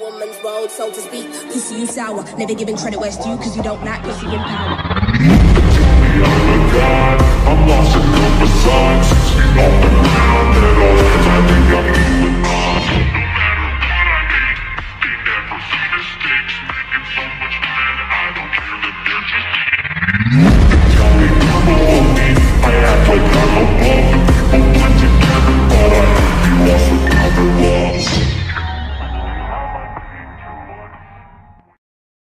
woman's world, so to speak. Pussy, you sour. Never giving credit where it's due, cause you don't like pussy in power. I'm lost in the facade Six feet off the ground At all times I think I'm moving on No matter what I hate They never see mistakes Making so much money I don't care that they're just